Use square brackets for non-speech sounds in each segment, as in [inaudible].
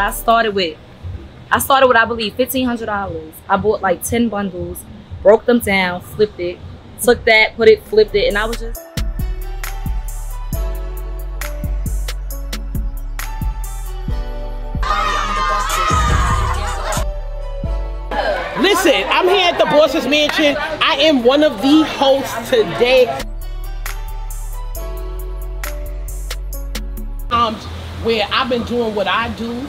I started with, I started with I believe fifteen hundred dollars. I bought like ten bundles, broke them down, flipped it, took that, put it, flipped it, and I was just. Listen, I'm here at the Boss's Mansion. I am one of the hosts today. Um, where I've been doing what I do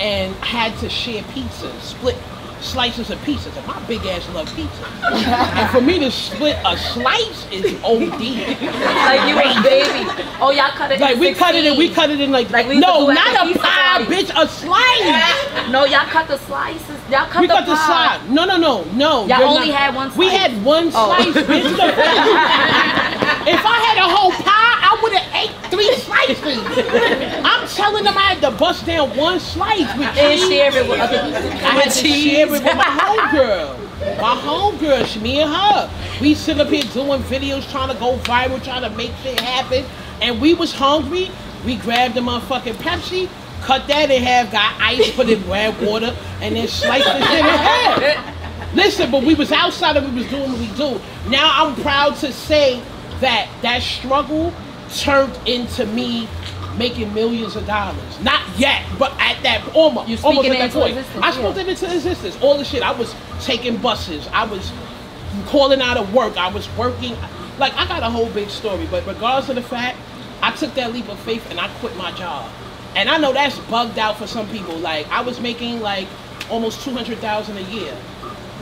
and had to share pizzas, split slices of pizzas. And my big ass love pizza. and for me to split a slice is OD. Like you a baby. Oh, y'all cut it. Like in we cut it in, we cut it in like, Like we no, not a pie, bitch, a slice. No, y'all cut the slices. Y'all cut We the cut the pie. side. No, no, no, no. Y'all only had one We slice. had one Oh. slice, bitch. [laughs] If I had a whole pie, I would have ate three slices. I'm telling them I had to bust down one slice with And cheese. share it with other. I had to share it with my homegirl. My homegirl, she, me and her. We sit up here doing videos, trying to go viral, trying to make shit happen. And we was hungry. We grabbed the motherfucking Pepsi, cut that in half, got ice, put it in red water, and then sliced the shit in half. Listen, but we was outside and we was doing what we do. Now I'm proud to say that that struggle turned into me making millions of dollars. Not yet, but at that almost. You almost at that point. I spoke yeah. it into existence. All the shit. I was taking buses. I was calling out of work. I was working. Like I got a whole big story, but regardless of the fact, I took that leap of faith and I quit my job. And I know that's bugged out for some people. Like I was making like almost two hundred thousand a year,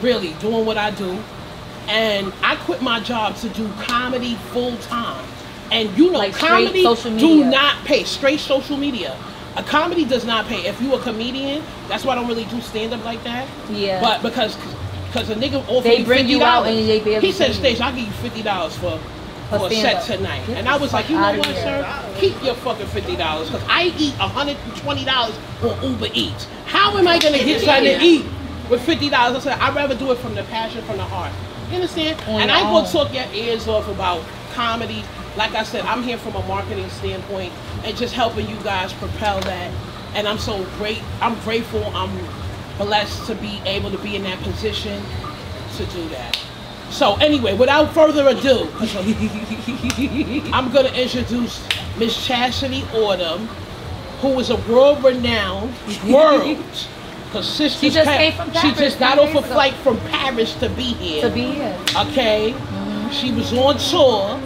really doing what I do, and I quit my job to do comedy full time. And you know, Like comedy do not pay. Straight social media. A comedy does not pay. If you a comedian, that's why I don't really do stand up like that. Yeah. But because because a nigga offered They bring you out and they barely He said, "Stage, I'll give you fifty dollars for." For For a set tonight, Get and I was like, you know what, here. sir? Keep your fucking fifty dollars, cause I eat hundred and twenty dollars on Uber Eats. How am I gonna get something to eat with fifty dollars? I said, I'd rather do it from the passion, from the heart. You understand? On and I gonna talk your ears off about comedy. Like I said, I'm here from a marketing standpoint and just helping you guys propel that. And I'm so great. I'm grateful. I'm blessed to be able to be in that position to do that. So anyway, without further ado, I'm, I'm gonna introduce Miss Chastity Autumn, who is a world-renowned [laughs] world. Cause sisters She just came from Paris, She just got off a flight from Paris to be here. To be here. Okay, mm-hmm. she was on tour,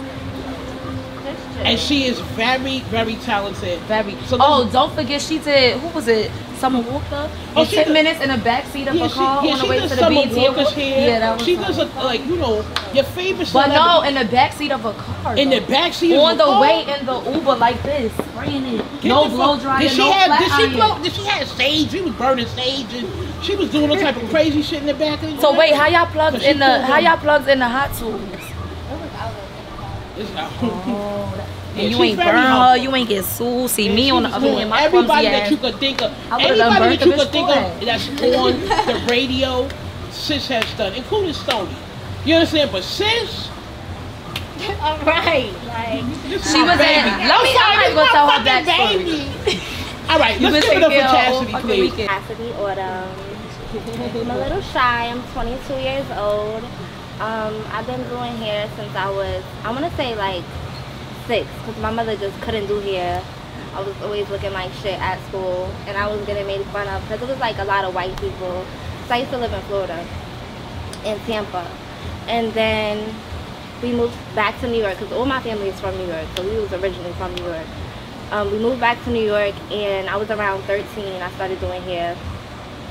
and she is very, very talented. Very. So oh, don't forget she did. Who was it? Summer Walker. Oh, she ten did- minutes in the back seat of Yeah, a she, car yeah, on the she way to the Summer BET Walker's Awards. Yeah, that was. she does a, like you know your favorite. But no, in the back seat of a car. in the though. backseat of a car. On the car? way in the Uber like this, spraying it. Get no blow dryer, Did she no have? Did she blow? Did she have sage? She was burning sage, and she was doing all type of crazy shit in the back. Of the So wait, how y'all plugged in the how y'all plugged in the hot tubes? It's- Oh, Yeah, and you ain't very burn her, you ain't get sued. See And me on the other doing hand, my everybody that ass. you could think of, I anybody that you could think of that's on the radio, sis has done, including Stoney. You understand? But sis, [laughs] All right, like She my was in- baby. let I'm me- sorry, I'm gonna tell her fucking baby. [laughs] All right, You let's been give it up for taking care of all Chastity, please. weekend. Cassidy Autumn. I'm a little shy. I'm 22 years old. Um, I've been doing hair since I was, I want to say like six, because my mother just couldn't do hair. I was always looking like shit at school, and I was getting made fun of because it was like a lot of white people. So I used to live in Florida, in Tampa, and then we moved back to New York because all my family is from New York, so we was originally from New York. Um, we moved back to New York, and I was around 13. I started doing hair.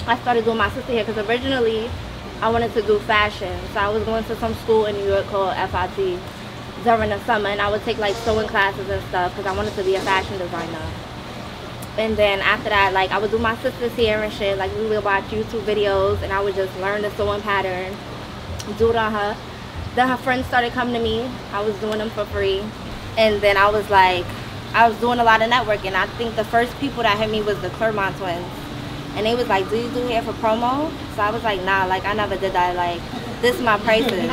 I started doing my sister hair because originally I wanted to do fashion. So I was going to some school in New York called FIT during the summer, and I would take like sewing classes and stuff because I wanted to be a fashion designer. And then after that, like I would do my sister's hair and shit. Like we would watch YouTube videos, and I would just learn the sewing pattern, do it on her. Then her friends started coming to me. I was doing them for free, and then I was like, I was doing a lot of networking. I think the first people that hit me was the Clermont twins. And they was like, do you do hair for promo? So I was like, nah, like I never did that. Like, this is my prices.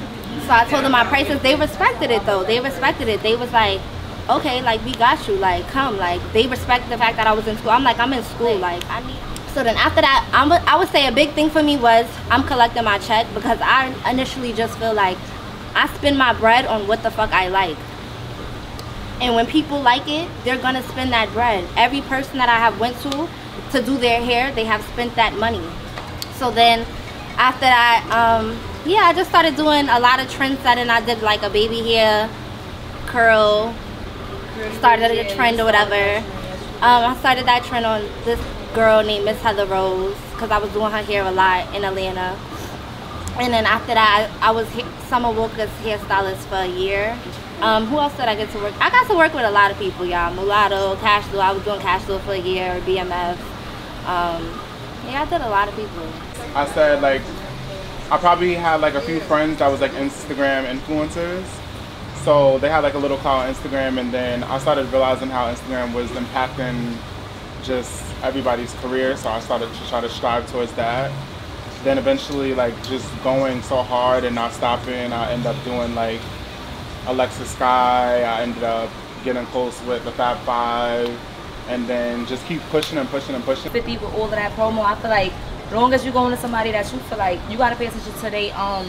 [laughs] so I told them my prices. They respected it though. They respected it. They was like, okay, like we got you, like come, like they respect the fact that I was in school. I'm like I'm in school, like I need. So then after that, I'm, I would say a big thing for me was I'm collecting my check because I initially just feel like I spend my bread on what the fuck I like. And when people like it, they're gonna spend that bread. Every person that I have went to to do their hair, they have spent that money. So then after that, um, yeah, I just started doing a lot of trend setting. I did like a baby hair, curl, started a trend or whatever. Um, I started that trend on this girl named Miss Heather Rose because I was doing her hair a lot in Atlanta. And then after that, I, I was Summer Walker's hairstylist for a year. Um, who else did I get to work? I got to work with a lot of people, y'all. Mulatto, Cash flow I was doing Cash flow for a year, BMF. Um, yeah, I did a lot of people. I said like, I probably had like a few friends that was like Instagram influencers. So they had like a little clout on Instagram, and then I started realizing how Instagram was impacting just everybody's career. So I started to try to strive towards that. Then eventually, like just going so hard and not stopping, I end up doing like Alexa Sky. I ended up getting close with the Fab Five, and then just keep pushing and pushing and pushing. 50 with all of that promo, I feel like long as you're going to somebody that you feel like you gotta pay attention to their um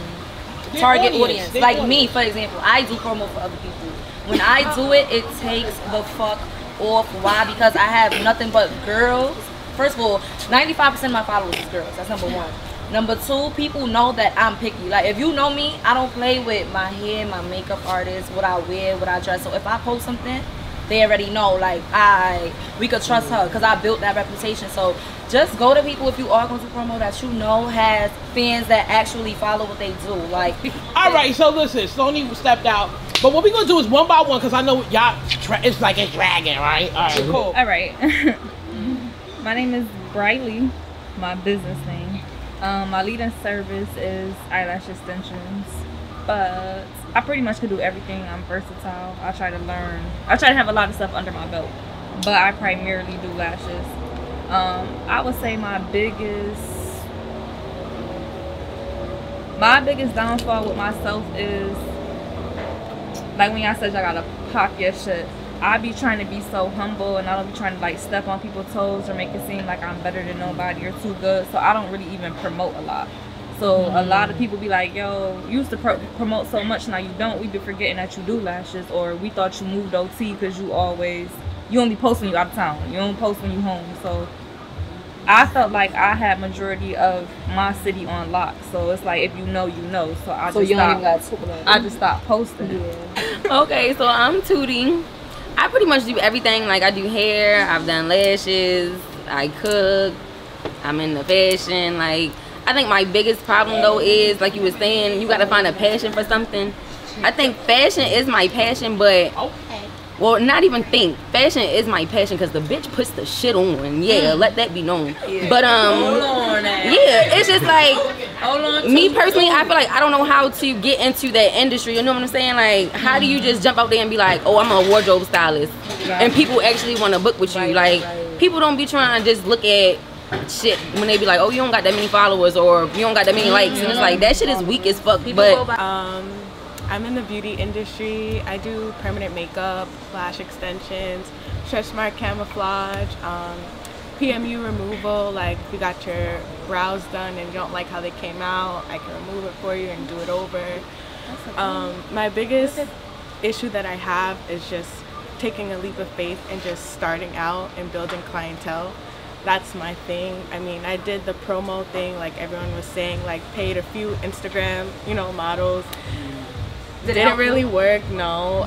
target audience. audience. Like audience. me, for example, I do promo for other people. When I do it, it takes the fuck off. Why? Because I have nothing but girls. First of all, 95% of my followers is girls. That's number one. Number two, people know that I'm picky. Like if you know me, I don't play with my hair, my makeup artist, what I wear, what I dress. So if I post something, they already know like I we could trust her because I built that reputation. So just go to people if you are going to promo that you know has fans that actually follow what they do. Like [laughs] all right, so listen, Sony stepped out. But what we're gonna do is one by one because I know y'all. It's like a dragon, right? All right, cool. All right. [laughs] my name is Briley, my business name. Um, my leading service is eyelash extensions, but I pretty much can do everything. I'm versatile. I try to learn. I try to have a lot of stuff under my belt, but I primarily do lashes. Um, I would say my biggest, my biggest downfall with myself is like when y'all said y'all gotta pop your shit I be trying to be so humble and I don't be trying to like step on people's toes or make it seem like I'm better than nobody or too good. So I don't really even promote a lot. So mm-hmm. a lot of people be like, yo, you used to pro- promote so much, now you don't. We be forgetting that you do lashes or we thought you moved OT because you always, you only post when you out of town. You don't post when you home. So I felt like I had majority of my city on lock. So it's like if you know, you know. So I so just stopped, I just stopped posting. Yeah. [laughs] okay, so I'm Tootie. I pretty much do everything. Like I do hair, I've done lashes, I cook, I'm in the fashion. Like I think my biggest problem though is like you were saying, you gotta find a passion for something. I think fashion is my passion, but okay. well, not even think. Fashion is my passion because the bitch puts the shit on. Yeah, mm. let that be known. Yeah. But um, yeah, it's just like me personally. I feel like I don't know how to get into that industry. You know what I'm saying? Like, how do you mm. just jump out there and be like, oh, I'm a wardrobe stylist, and people actually want to book with you? Like, people don't be trying to just look at shit when they be like, oh, you don't got that many followers or you don't got that many likes, and it's like that shit is weak as fuck. But um I'm in the beauty industry. I do permanent makeup, lash extensions, stretch mark camouflage, um, PMU removal. Like if you got your brows done and you don't like how they came out, I can remove it for you and do it over. Um, my biggest issue that I have is just taking a leap of faith and just starting out and building clientele that's my thing. I mean, I did the promo thing, like everyone was saying, like paid a few Instagram, you know, models, did Didn't really work, no.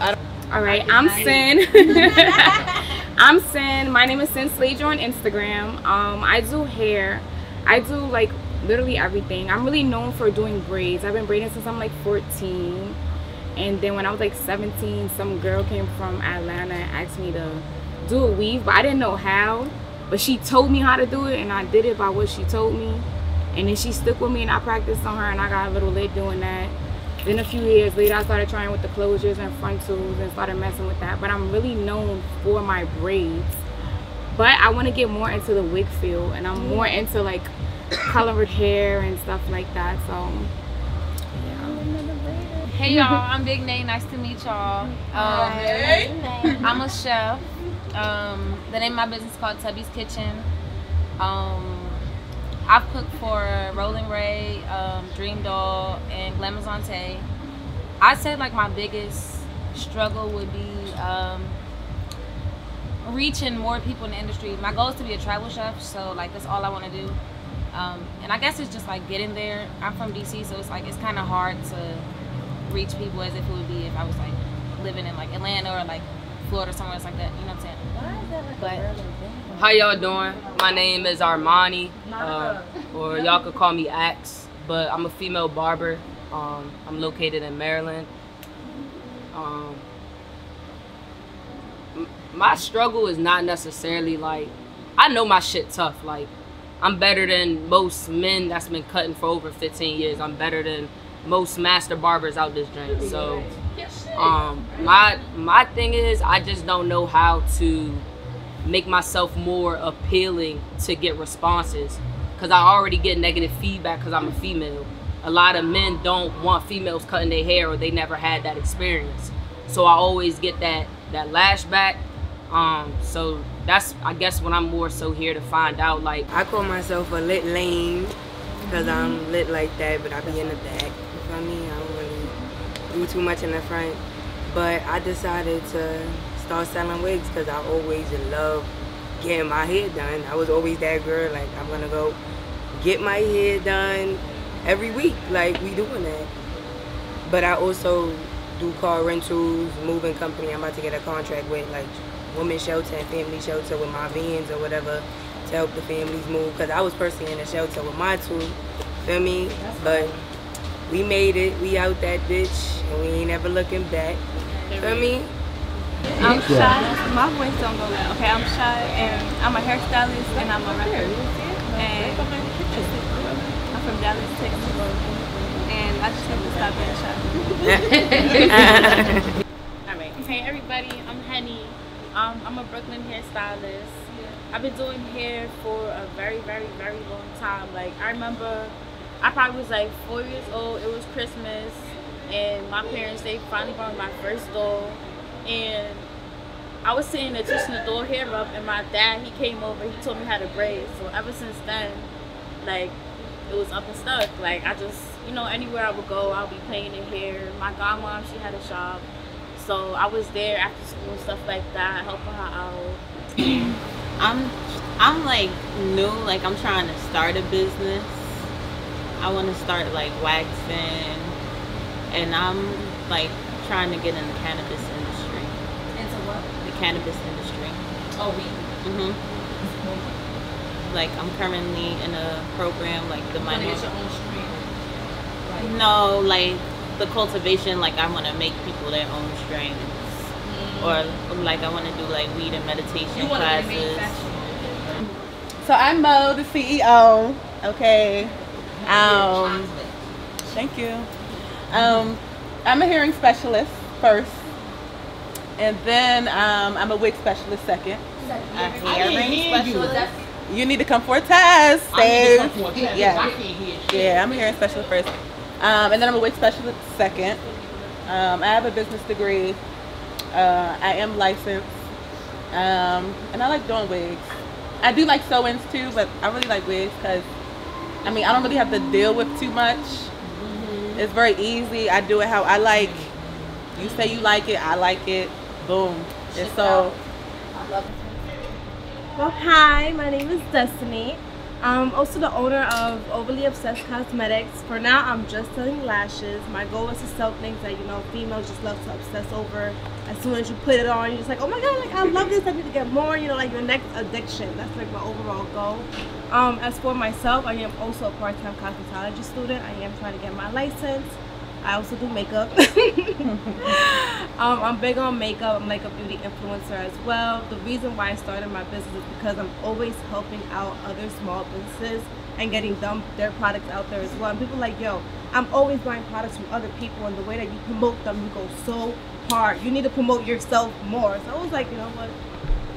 All right, I'm Sin. [laughs] I'm Sin. My name is Sin Slager on Instagram. Um, I do hair. I do like literally everything. I'm really known for doing braids. I've been braiding since I'm like 14. And then when I was like 17, some girl came from Atlanta and asked me to do a weave, but I didn't know how. But she told me how to do it and I did it by what she told me. And then she stuck with me and I practiced on her and I got a little lit doing that. Then a few years later, I started trying with the closures and frontals and started messing with that. But I'm really known for my braids. But I want to get more into the wig field, and I'm more into like colored hair and stuff like that. So, yeah. Hey y'all, I'm Big Nay. Nice to meet y'all. Um, I'm a chef. Um, the name of my business is called Tubby's Kitchen. Um, I've cooked for Rolling Ray, um, DreamDoll, and Glamazante. I'd say like my biggest struggle would be um, reaching more people in the industry. My goal is to be a travel chef, so like that's all I want to do. Um, and I guess it's just like getting there. I'm from DC, so it's like it's kind of hard to reach people as if it would be if I was like living in like Atlanta or like Florida somewhere else like that. You know what I'm saying? But How y'all doing? My name is Armani, uh, or y'all could call me Axe, but I'm a female barber. Um, I'm located in Maryland. Um, my struggle is not necessarily like, I know my shit tough. Like, I'm better than most men that's been cutting for over 15 years. I'm better than most master barbers out this joint. So, um, my my thing is, I just don't know how to make myself more appealing to get responses because I already get negative feedback because I'm a female. A lot of men don't want females cutting their hair or they never had that experience. So I always get that that lashback. Um, so that's I guess when I'm more so here to find out like I call myself a lit lane because I'm lit like that, but I be in the back. You feel me? I don't really do too much in the front. But I decided to start selling wigs because I always love getting my hair done. I was always that girl, like, I'm gonna go get my hair done every week. Like, we doing that. But I also do car rentals, moving company. I'm about to get a contract with, like, women's shelter and family shelter with my vans or whatever to help the families move. Because I was personally in a shelter with my two, feel me? But we made it. We out that bitch, and we ain't ever looking back. Feel me? I'm shy. My voice don't go well. Okay, I'm shy and I'm a hairstylist and I'm a rapper. And I'm from Dallas, Texas. And I just have to stop being shy. [laughs] Alright. Hey everybody, I'm Henny. Um, I'm a Brooklyn hairstylist. I've been doing hair for a very, very, very long time. Like I remember I probably was like four years old. It was Christmas and my parents they finally bought my first doll and I was sitting there twisting the doll hair up and my dad he came over, he told me how to braid. So ever since then, like it was up and stuck. Like I just you know, anywhere I would go I'll be playing the hair. My godmom she had a shop. So I was there after school and stuff like that, helping her out. [clears throat] I'm I'm like new, like I'm trying to start a business. I want to start like waxing, and I'm like trying to get in the cannabis industry. Into what? The cannabis industry. Oh, weed. Mhm. [laughs] Like I'm currently in a program like the You wanna minor. get your own strain. No, like the cultivation. Like I want to make people their own strains, or like I want to do like weed and meditation Mm. You wanna be classes. So I'm Mo, the CEO. Okay. Um, thank you. Um, I'm a hearing specialist first, and then um, I'm a wig specialist second. I hearing hear you. specialist? You need to come for a test. I need to come for a test. Yeah. I can't hear shit. Yeah, I'm a hearing specialist first, um, and then I'm a wig specialist second. Um, I have a business degree. Uh, I am licensed, um, and I like doing wigs. I do like sew-ins too, but I really like wigs because I mean I don't really have to deal with too much. Mm-hmm. It's very easy. I do it how I like. You say you like it, I like it. Boom. And so Well, hi, my name is Destiny. I'm also the owner of Overly Obsessed Cosmetics. For now, I'm just selling lashes. My goal is to sell things that, you know, females just love to obsess over. As soon as you put it on, you're just like, oh my god, like I love this, I need to get more, you know, like your next addiction. That's like my overall goal. Um, as for myself, I am also a part-time cosmetology student. I am trying to get my license. I also do makeup. [laughs] um, I'm big on makeup. I'm like a beauty influencer as well. The reason why I started my business is because I'm always helping out other small businesses and getting them their products out there as well. And people are like, yo, I'm always buying products from other people, and the way that you promote them, you go so hard. You need to promote yourself more. So I was like, you know what?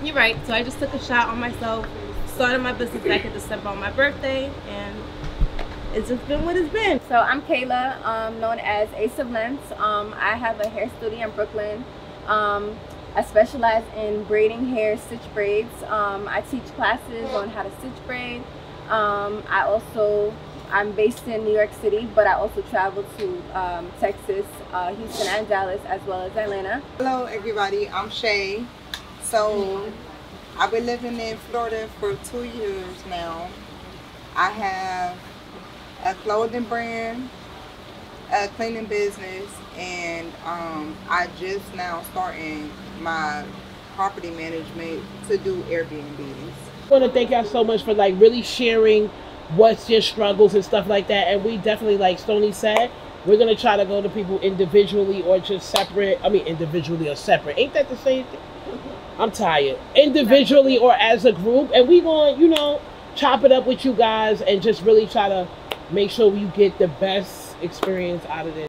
You're right. So I just took a shot on myself. Started my business back in December on my birthday, and it's just been what it's been. So I'm Kayla, um, known as Ace of Lengths. Um, I have a hair studio in Brooklyn. Um, I specialize in braiding hair, stitch braids. Um, I teach classes on how to stitch braid. Um, I also, I'm based in New York City, but I also travel to um, Texas, uh, Houston, and Dallas, as well as Atlanta. Hello, everybody. I'm Shay. So, I've been living in Florida for two years now. I have a clothing brand, a cleaning business, and um, I just now starting my property management to do Airbnbs. I want to thank y'all so much for like really sharing what's your struggles and stuff like that. And we definitely, like Stoney said, we're gonna try to go to people individually or just separate. I mean, individually or separate. Ain't that the same thing? I'm tired. Individually or as a group, and we gonna, you know, chop it up with you guys and just really try to make sure you get the best experience out of this.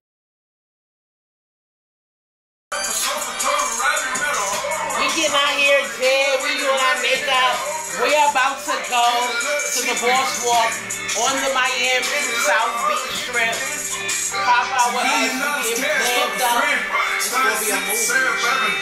We getting out here, dead. We doing our makeup. We are about to go to the Boss Walk on the Miami South Beach Strip. Pop out with us. We get glammed up. It's gonna be a Oh,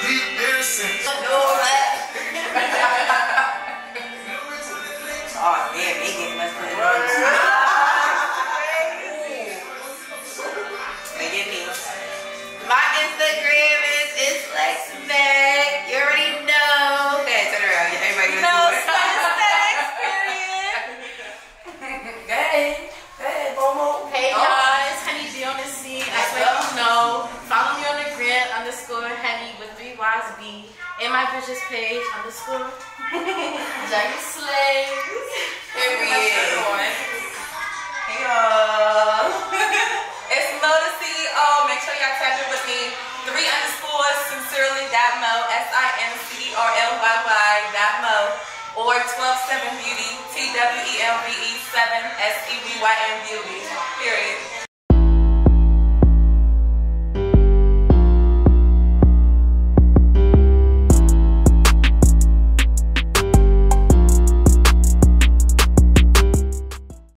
Slay. Period. Hey y'all. [laughs] it's Mo the CEO. Make sure y'all tap in with me. Three underscores sincerely that Mo. S I N C R L Y Y that Mo. Or 127 Beauty. T W E L V E 7 S E B Y N Beauty. Period.